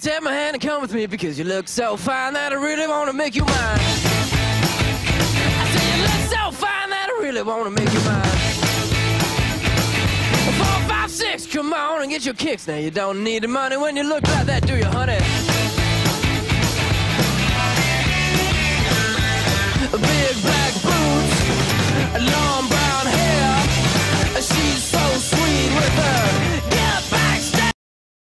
Take my hand and come with me because you look so fine that I really wanna make you mine. I say you look so fine that I really wanna make you mine. Four, five, six, come on and get your kicks. Now you don't need the money when you look like that, do you, honey?